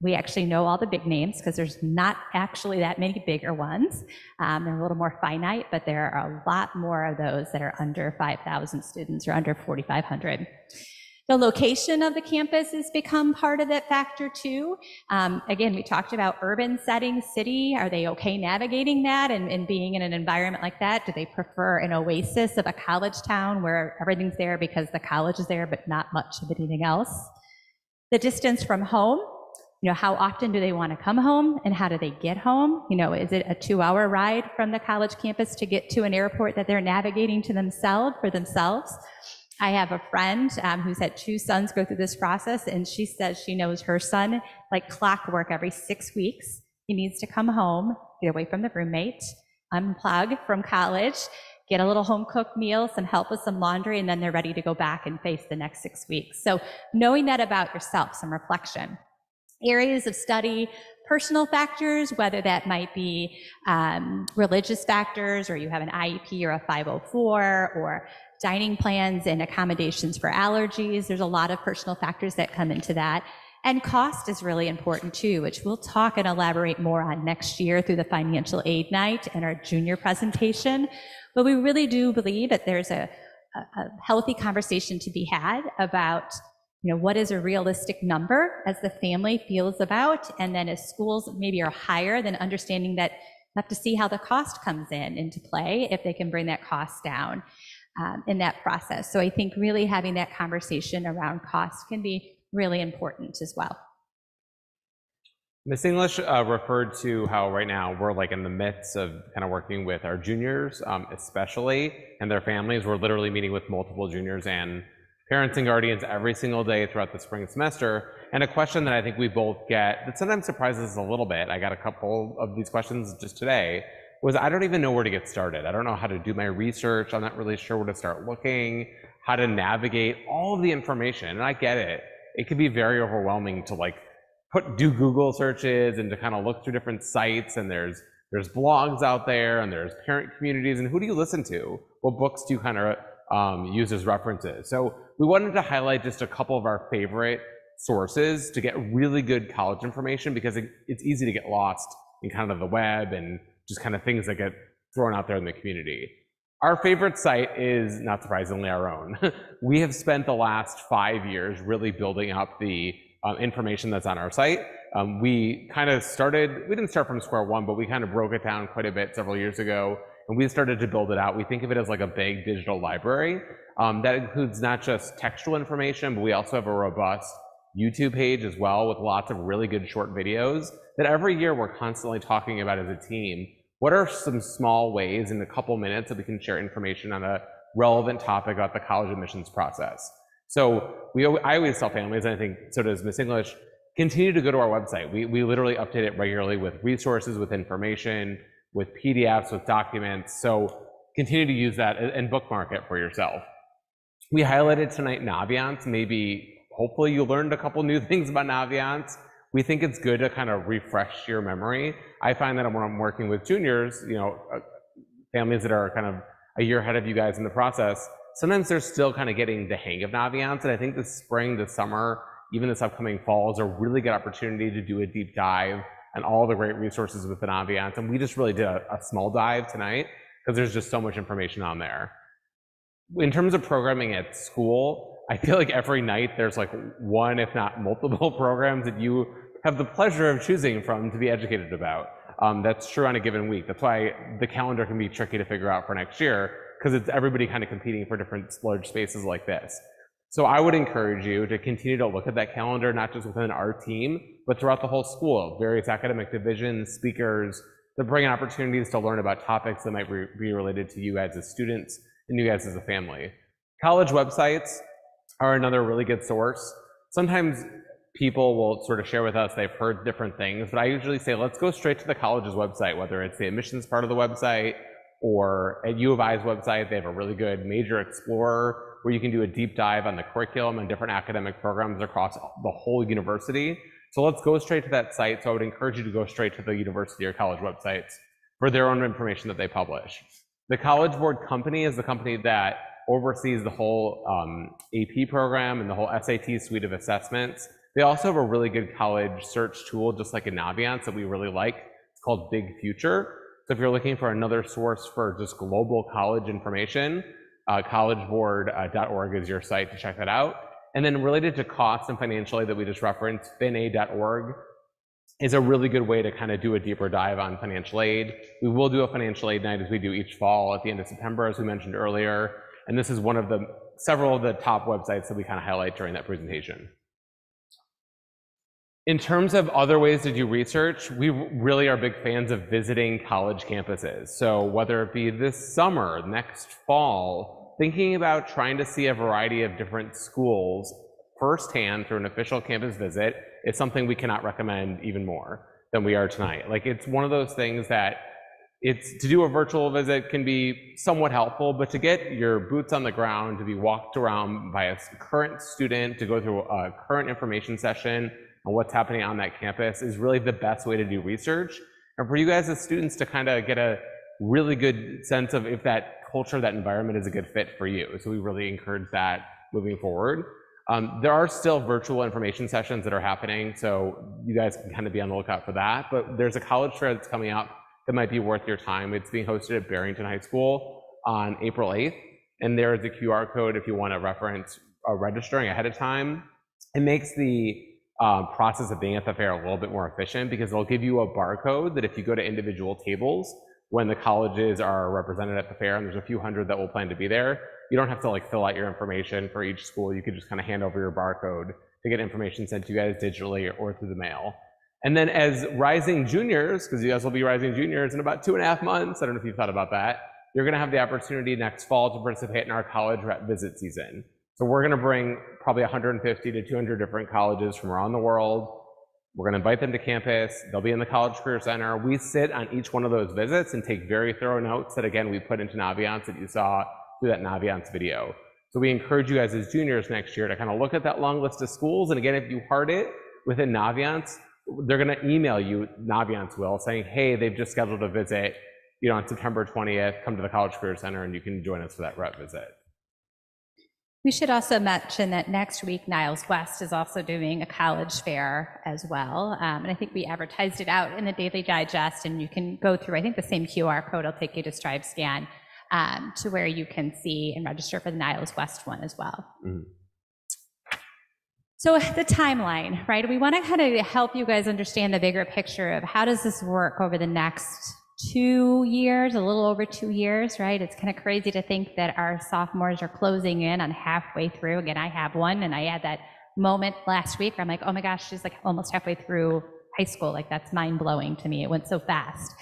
We actually know all the big names because there's not actually that many bigger ones. Um, they're a little more finite, but there are a lot more of those that are under 5,000 students or under 4,500. The location of the campus has become part of that factor too. Um, again, we talked about urban setting, city. Are they okay navigating that and, and being in an environment like that? Do they prefer an oasis of a college town where everything's there because the college is there, but not much of anything else? The distance from home, you know, how often do they want to come home and how do they get home? You know, is it a two hour ride from the college campus to get to an airport that they're navigating to themselves for themselves? I have a friend um, who's had two sons go through this process, and she says she knows her son, like clockwork, every six weeks. He needs to come home, get away from the roommate, unplug from college, get a little home cooked meal, some help with some laundry, and then they're ready to go back and face the next six weeks. So knowing that about yourself, some reflection. Areas of study, personal factors, whether that might be um, religious factors, or you have an IEP or a 504, or dining plans and accommodations for allergies. There's a lot of personal factors that come into that. And cost is really important too, which we'll talk and elaborate more on next year through the financial aid night and our junior presentation. But we really do believe that there's a, a, a healthy conversation to be had about you know, what is a realistic number as the family feels about, and then as schools maybe are higher, then understanding that have to see how the cost comes in into play if they can bring that cost down um, in that process. So I think really having that conversation around cost can be really important as well. Miss English uh, referred to how right now we're like in the midst of kind of working with our juniors, um, especially, and their families. We're literally meeting with multiple juniors and parents and guardians every single day throughout the spring semester. And a question that I think we both get that sometimes surprises us a little bit. I got a couple of these questions just today was I don't even know where to get started. I don't know how to do my research. I'm not really sure where to start looking, how to navigate all of the information. And I get it. It can be very overwhelming to like put do Google searches and to kind of look through different sites and there's there's blogs out there and there's parent communities and who do you listen to? What books do you kind of um, use references? So we wanted to highlight just a couple of our favorite sources to get really good college information because it, it's easy to get lost in kind of the web and just kind of things that get thrown out there in the community. Our favorite site is, not surprisingly, our own. we have spent the last five years really building up the um, information that's on our site. Um, we kind of started, we didn't start from square one, but we kind of broke it down quite a bit several years ago, and we started to build it out. We think of it as like a big digital library um, that includes not just textual information, but we also have a robust YouTube page as well with lots of really good short videos that every year we're constantly talking about as a team what are some small ways in a couple minutes that we can share information on a relevant topic about the college admissions process? So we, I always tell families, and I think so does Miss English, continue to go to our website. We, we literally update it regularly with resources, with information, with PDFs, with documents. So continue to use that and bookmark it for yourself. We highlighted tonight Naviance. Maybe, hopefully you learned a couple new things about Naviance we think it's good to kind of refresh your memory. I find that when I'm working with juniors, you know, uh, families that are kind of a year ahead of you guys in the process, sometimes they're still kind of getting the hang of Naviance. And I think this spring, this summer, even this upcoming fall is a really good opportunity to do a deep dive and all the great resources within Naviance. And we just really did a, a small dive tonight because there's just so much information on there. In terms of programming at school, I feel like every night there's like one, if not multiple programs that you have the pleasure of choosing from to be educated about. Um, that's true on a given week. That's why the calendar can be tricky to figure out for next year because it's everybody kind of competing for different large spaces like this. So I would encourage you to continue to look at that calendar, not just within our team, but throughout the whole school, various academic divisions, speakers, that bring opportunities to learn about topics that might be related to you guys as students and you guys as a family. College websites, are another really good source. Sometimes people will sort of share with us they've heard different things, but I usually say let's go straight to the college's website, whether it's the admissions part of the website or at U of I's website, they have a really good major explorer where you can do a deep dive on the curriculum and different academic programs across the whole university. So let's go straight to that site. So I would encourage you to go straight to the university or college websites for their own information that they publish. The College Board Company is the company that oversees the whole um, AP program and the whole SAT suite of assessments. They also have a really good college search tool, just like Naviance that we really like. It's called Big Future. So if you're looking for another source for just global college information, Uh, collegeboard.org uh, is your site to check that out. And then related to costs and financial aid that we just referenced, finaid.org is a really good way to kind of do a deeper dive on financial aid. We will do a financial aid night as we do each fall at the end of September, as we mentioned earlier. And this is one of the several of the top websites that we kind of highlight during that presentation. In terms of other ways to do research, we really are big fans of visiting college campuses. So whether it be this summer, next fall, thinking about trying to see a variety of different schools firsthand through an official campus visit is something we cannot recommend even more than we are tonight. Like it's one of those things that it's to do a virtual visit can be somewhat helpful, but to get your boots on the ground, to be walked around by a current student, to go through a current information session on what's happening on that campus is really the best way to do research. And for you guys as students to kind of get a really good sense of if that culture, that environment is a good fit for you. So we really encourage that moving forward. Um, there are still virtual information sessions that are happening, so you guys can kind of be on the lookout for that. But there's a college fair that's coming up that might be worth your time. It's being hosted at Barrington High School on April 8th, and there is a QR code if you want to reference uh, registering ahead of time. It makes the uh, process of being at the fair a little bit more efficient because they'll give you a barcode that if you go to individual tables, when the colleges are represented at the fair, and there's a few hundred that will plan to be there, you don't have to like fill out your information for each school. You could just kind of hand over your barcode to get information sent to you guys digitally or through the mail. And then as rising juniors, because you guys will be rising juniors in about two and a half months, I don't know if you've thought about that, you're going to have the opportunity next fall to participate in our college rep visit season. So we're going to bring probably 150 to 200 different colleges from around the world. We're going to invite them to campus. They'll be in the College Career Center. We sit on each one of those visits and take very thorough notes that, again, we put into Naviance that you saw through that Naviance video. So we encourage you guys as juniors next year to kind of look at that long list of schools. And again, if you heart it within Naviance, they're going to email you, Naviance will, saying, hey, they've just scheduled a visit, you know, on September 20th, come to the College Career Center and you can join us for that rep visit. We should also mention that next week Niles West is also doing a college fair as well. Um, and I think we advertised it out in the Daily Digest, and you can go through, I think the same QR code will take you to Strive Scan um, to where you can see and register for the Niles West one as well. Mhm. So the timeline, right? We want to kind of help you guys understand the bigger picture of how does this work over the next two years, a little over two years, right? It's kind of crazy to think that our sophomores are closing in on halfway through. Again, I have one, and I had that moment last week where I'm like, oh my gosh, she's like almost halfway through high school. Like that's mind blowing to me. It went so fast.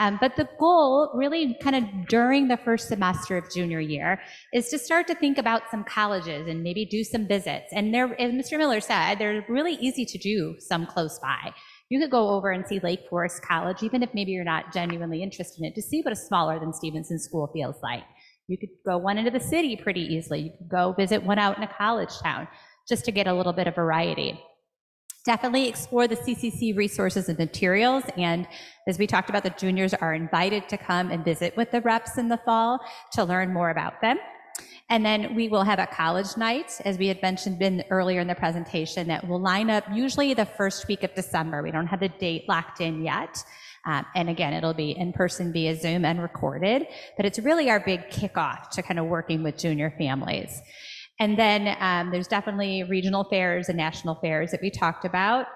Um, but the goal, really, kind of during the first semester of junior year, is to start to think about some colleges and maybe do some visits. And there, as Mr. Miller said, they're really easy to do some close by. You could go over and see Lake Forest College, even if maybe you're not genuinely interested in it, to see what a smaller than Stevenson school feels like. You could go one into the city pretty easily. You could go visit one out in a college town just to get a little bit of variety. Definitely explore the CCC resources and materials. And as we talked about, the juniors are invited to come and visit with the reps in the fall to learn more about them. And then we will have a college night, as we had mentioned been earlier in the presentation, that will line up usually the first week of December. We don't have the date locked in yet. Um, and again, it'll be in person via Zoom and recorded, but it's really our big kickoff to kind of working with junior families. And then um, there's definitely regional fairs and national fairs that we talked about.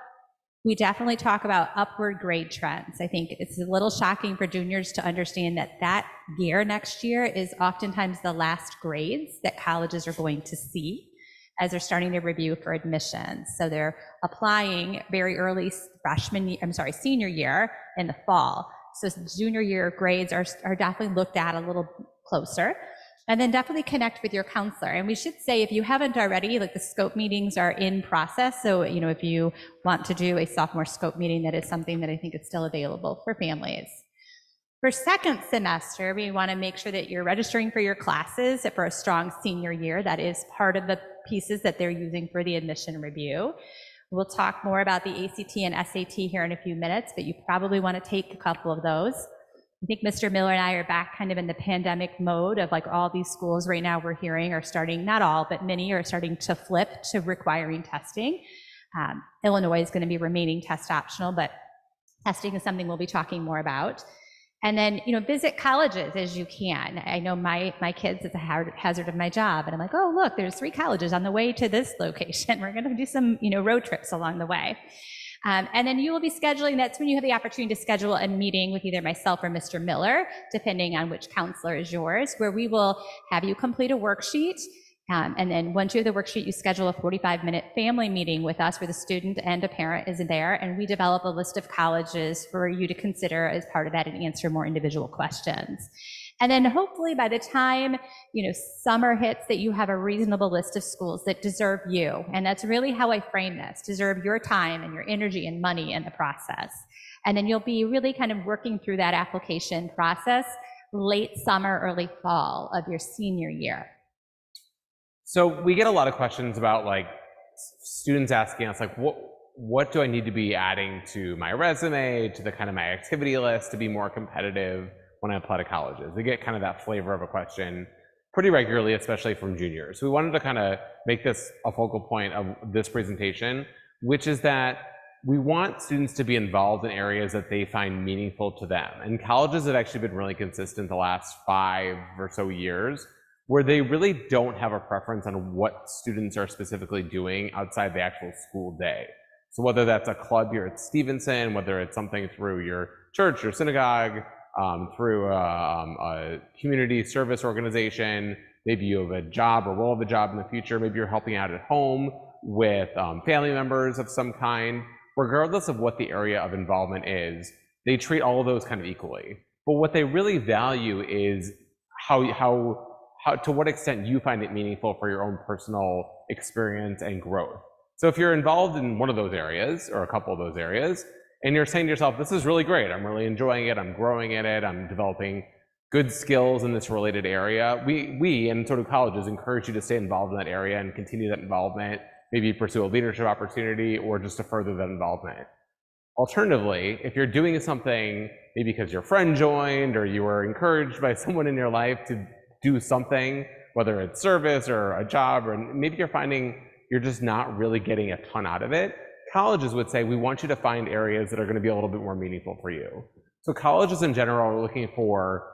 We definitely talk about upward grade trends. I think it's a little shocking for juniors to understand that that year next year is oftentimes the last grades that colleges are going to see as they're starting to review for admissions. So they're applying very early freshman, I'm sorry, senior year in the fall. So junior year grades are, are definitely looked at a little closer. And then definitely connect with your counselor. And we should say, if you haven't already, like the scope meetings are in process. So, you know, if you want to do a sophomore scope meeting, that is something that I think is still available for families. For second semester, we want to make sure that you're registering for your classes for a strong senior year. That is part of the pieces that they're using for the admission review. We'll talk more about the ACT and SAT here in a few minutes, but you probably want to take a couple of those. I think Mr. Miller and I are back kind of in the pandemic mode of like all these schools right now we're hearing are starting, not all, but many are starting to flip to requiring testing. Um, Illinois is going to be remaining test optional, but testing is something we'll be talking more about. And then, you know, visit colleges as you can. I know my, my kids, it's a hazard of my job. And I'm like, oh, look, there's three colleges on the way to this location. We're going to do some, you know, road trips along the way. Um, and then you will be scheduling, that's when you have the opportunity to schedule a meeting with either myself or Mr. Miller, depending on which counselor is yours, where we will have you complete a worksheet. Um, and then once you have the worksheet, you schedule a 45 minute family meeting with us where the student and a parent is there. And we develop a list of colleges for you to consider as part of that and answer more individual questions. And then hopefully by the time, you know, summer hits that you have a reasonable list of schools that deserve you. And that's really how I frame this, deserve your time and your energy and money in the process. And then you'll be really kind of working through that application process late summer, early fall of your senior year. So we get a lot of questions about like students asking us like what what do I need to be adding to my resume, to the kind of my activity list to be more competitive when I apply to colleges? We get kind of that flavor of a question pretty regularly, especially from juniors. We wanted to kind of make this a focal point of this presentation, which is that we want students to be involved in areas that they find meaningful to them. And colleges have actually been really consistent the last five or so years where they really don't have a preference on what students are specifically doing outside the actual school day. So whether that's a club here at Stevenson, whether it's something through your church, your synagogue, through a, um, a community service organization, maybe you have a job or will have a job in the future, maybe you're helping out at home with um, family members of some kind, regardless of what the area of involvement is, they treat all of those kind of equally. But what they really value is how, how how, to what extent you find it meaningful for your own personal experience and growth. So if you're involved in one of those areas or a couple of those areas, and you're saying to yourself, this is really great, I'm really enjoying it, I'm growing in it, I'm developing good skills in this related area, we, we and sort of colleges encourage you to stay involved in that area and continue that involvement, maybe pursue a leadership opportunity or just to further that involvement. Alternatively, if you're doing something maybe because your friend joined or you were encouraged by someone in your life to do something whether it's service or a job, or maybe you're finding you're just not really getting a ton out of it. Colleges would say, we want you to find areas that are going to be a little bit more meaningful for you. So colleges in general are looking for,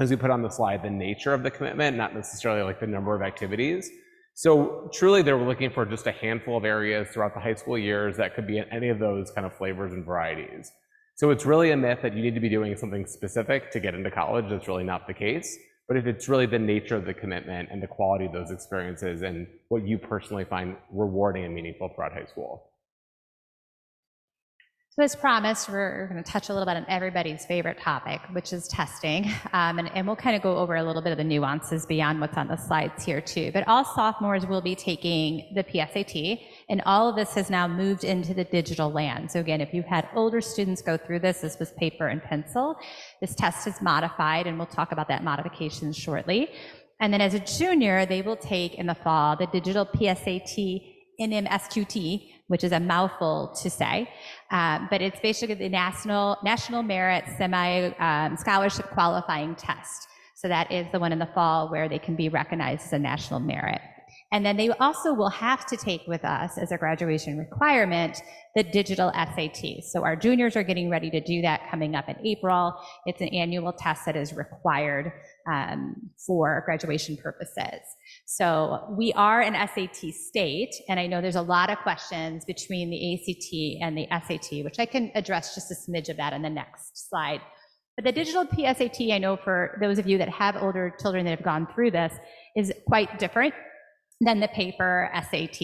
as we put on the slide, the nature of the commitment, not necessarily like the number of activities. So truly, they were looking for just a handful of areas throughout the high school years that could be in any of those kind of flavors and varieties. So it's really a myth that you need to be doing something specific to get into college. That's really not the case. But if it's really the nature of the commitment and the quality of those experiences and what you personally find rewarding and meaningful throughout high school. So as promised, we're going to touch a little bit on everybody's favorite topic, which is testing. Um, and, and we'll kind of go over a little bit of the nuances beyond what's on the slides here too. But all sophomores will be taking the PSAT, and all of this has now moved into the digital land. So again, if you've had older students go through this, this was paper and pencil. This test is modified, and we'll talk about that modification shortly. And then as a junior, they will take in the fall the digital PSAT NMSQT, which is a mouthful to say, um, but it's basically the national national merit semi um, scholarship qualifying test. So that is the one in the fall where they can be recognized as a national merit. And then they also will have to take with us as a graduation requirement the digital SAT. So our juniors are getting ready to do that coming up in April. It's an annual test that is required um, for graduation purposes. So we are an SAT state, and I know there's a lot of questions between the ACT and the SAT, which I can address just a smidge of that in the next slide. But the digital PSAT, I know for those of you that have older children that have gone through this, is quite different than the paper SAT.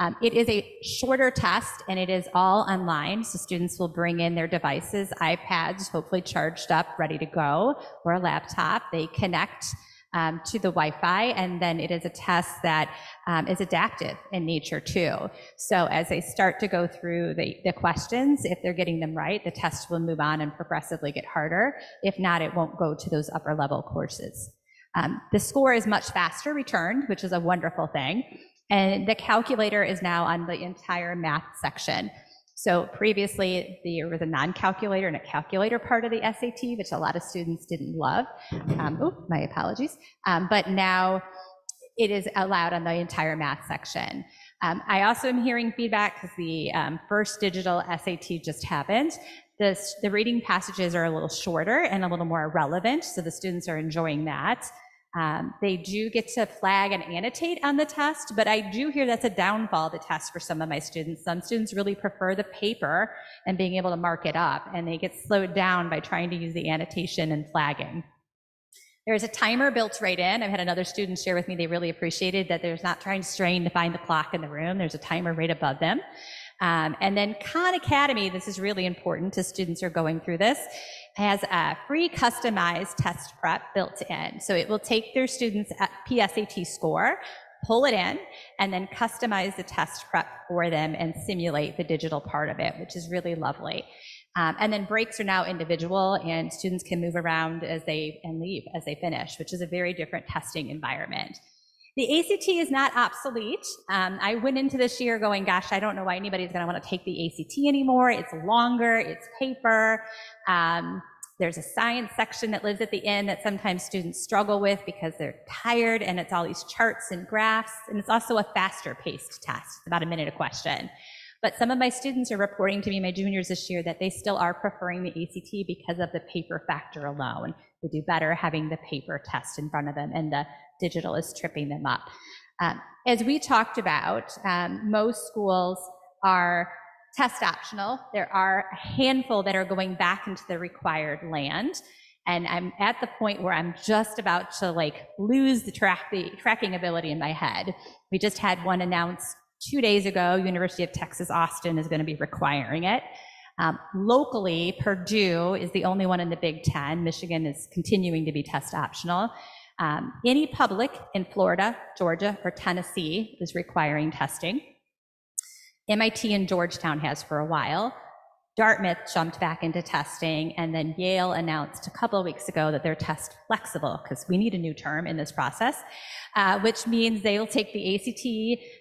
Um, it is a shorter test and it is all online. So students will bring in their devices, iPads, hopefully charged up, ready to go, or a laptop. They connect um, to the Wi-Fi, and then it is a test that um, is adaptive in nature too. So as they start to go through the, the questions, if they're getting them right, the test will move on and progressively get harder. If not, it won't go to those upper level courses. Um, the score is much faster returned, which is a wonderful thing. And the calculator is now on the entire math section. So previously, there was a non-calculator and a calculator part of the SAT, which a lot of students didn't love. Um, oh, my apologies. Um, but now it is allowed on the entire math section. Um, I also am hearing feedback because the um, first digital SAT just happened. This, the reading passages are a little shorter and a little more relevant, so the students are enjoying that. Um, they do get to flag and annotate on the test, but I do hear that's a downfall of the test for some of my students. Some students really prefer the paper and being able to mark it up, and they get slowed down by trying to use the annotation and flagging. There's a timer built right in. I've had another student share with me they really appreciated that there's not trying to strain to find the clock in the room. There's a timer right above them. Um, and then Khan Academy, this is really important to students who are going through this, has a free customized test prep built in. So it will take their students' PSAT score, pull it in, and then customize the test prep for them and simulate the digital part of it, which is really lovely. Um, and then breaks are now individual and students can move around as they and leave as they finish, which is a very different testing environment. The ACT is not obsolete. Um, I went into this year going, gosh, I don't know why anybody's going to want to take the ACT anymore. It's longer, it's paper. Um, there's a science section that lives at the end that sometimes students struggle with because they're tired and it's all these charts and graphs. And it's also a faster paced test, about a minute a question. But some of my students are reporting to me, my juniors this year, that they still are preferring the ACT because of the paper factor alone. Do better having the paper test in front of them and the digital is tripping them up. Um, as we talked about, um, most schools are test optional. There are a handful that are going back into the required land. And I'm at the point where I'm just about to like lose the, track, the tracking ability in my head. We just had one announced two days ago. University of Texas Austin is going to be requiring it. Um, locally, Purdue is the only one in the Big Ten. Michigan is continuing to be test optional. Um, any public in Florida, Georgia, or Tennessee is requiring testing. MIT and Georgetown has for a while. Dartmouth jumped back into testing, and then Yale announced a couple of weeks ago that they're test flexible because we need a new term in this process, uh, which means they will take the ACT,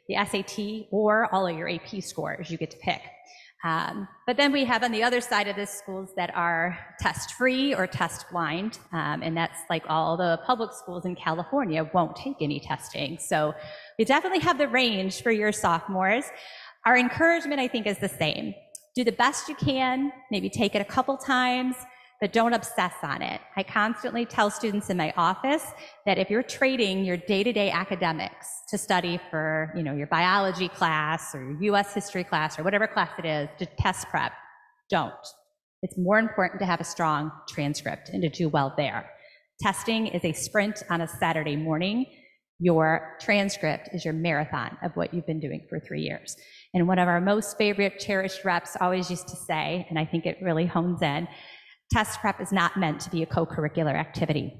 the SAT, or all of your AP scores. You get to pick. Um, But then we have on the other side of this schools that are test-free or test-blind, um, and that's like all the public schools in California won't take any testing. So we definitely have the range for your sophomores. Our encouragement, I think, is the same. Do the best you can, maybe take it a couple times, but don't obsess on it. I constantly tell students in my office that if you're trading your day-to-day academics to study for, you know, your biology class or your US history class or whatever class it is to test prep, don't. It's more important to have a strong transcript and to do well there. Testing is a sprint on a Saturday morning. Your transcript is your marathon of what you've been doing for three years. And one of our most favorite cherished reps always used to say, and I think it really hones in, test prep is not meant to be a co-curricular activity.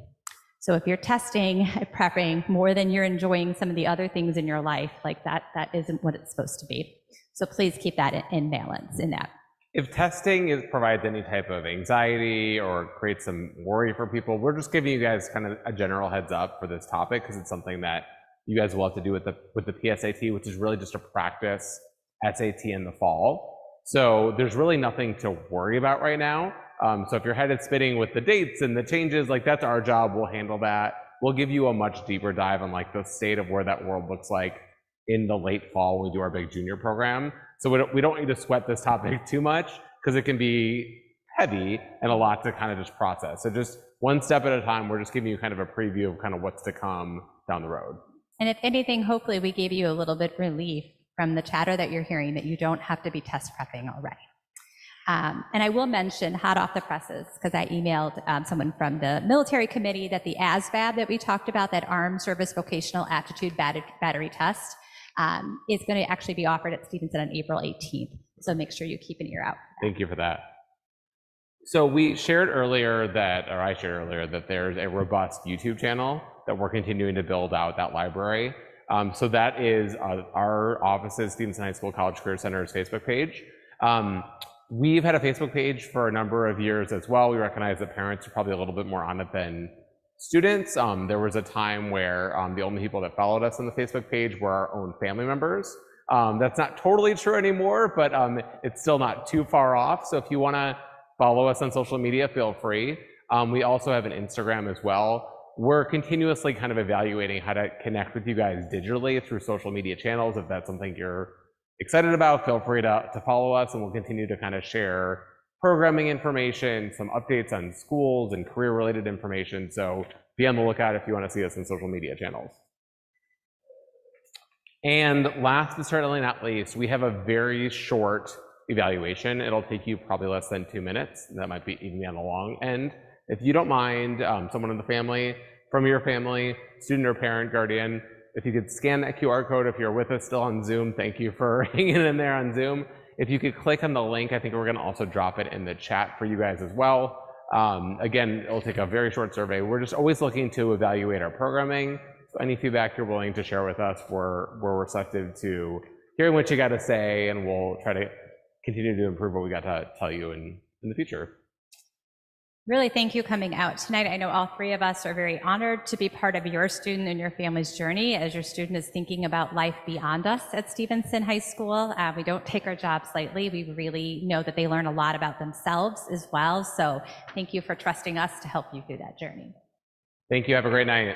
So if you're testing, and prepping more than you're enjoying some of the other things in your life, like that, that isn't what it's supposed to be. So please keep that in- balance in that. If testing is, provides any type of anxiety or creates some worry for people, we're just giving you guys kind of a general heads up for this topic because it's something that you guys will have to do with the with the PSAT, which is really just a practice SAT in the fall. So there's really nothing to worry about right now. Um, so if your head is spinning with the dates and the changes, like that's our job. We'll handle that. We'll give you a much deeper dive on like the state of where that world looks like in the late fall when we do our big junior program. So we don't, we don't need to sweat this topic too much because it can be heavy and a lot to kind of just process. So just one step at a time, we're just giving you kind of a preview of kind of what's to come down the road. And if anything, hopefully we gave you a little bit relief from the chatter that you're hearing that you don't have to be test prepping already. Um, and I will mention hot off the presses because I emailed um, someone from the military committee that the ASVAB that we talked about, that Armed Service Vocational Aptitude Battery, Test, um, is going to actually be offered at Stevenson on April 18th. So make sure you keep an ear out. Thank you for that. So we shared earlier that, or I shared earlier, that there's a robust YouTube channel that we're continuing to build out that library. Um, so that is uh, our office's Stevenson High School College Career Center's Facebook page. Um, we've had a Facebook page for a number of years as well. We recognize that parents are probably a little bit more on it than students. Um, there was a time where um, the only people that followed us on the Facebook page were our own family members. Um, that's not totally true anymore, but um, it's still not too far off. So if you want to follow us on social media, feel free. Um, we also have an Instagram as well. We're continuously kind of evaluating how to connect with you guys digitally through social media channels. If that's something you're excited about, feel free to, to follow us and we'll continue to kind of share programming information, some updates on schools and career related information. So be on the lookout if you want to see us in social media channels. And last but certainly not least, we have a very short evaluation. It'll take you probably less than two minutes. That might be even on the long end. If you don't mind, um, someone in the family, from your family, student or parent, guardian, if you could scan that QR code if you're with us still on Zoom, thank you for hanging in there on Zoom. If you could click on the link, I think we're going to also drop it in the chat for you guys as well. Um, again, it'll take a very short survey. We're just always looking to evaluate our programming. So any feedback you're willing to share with us, we're, we're receptive to hearing what you got to say, and we'll try to continue to improve what we got to tell you in the future. Really, thank you coming out tonight. I know all three of us are very honored to be part of your student and your family's journey as your student is thinking about life beyond us at Stevenson High School. Uh, we don't take our jobs lightly. We really know that they learn a lot about themselves as well. So thank you for trusting us to help you through that journey. Thank you. Have a great night.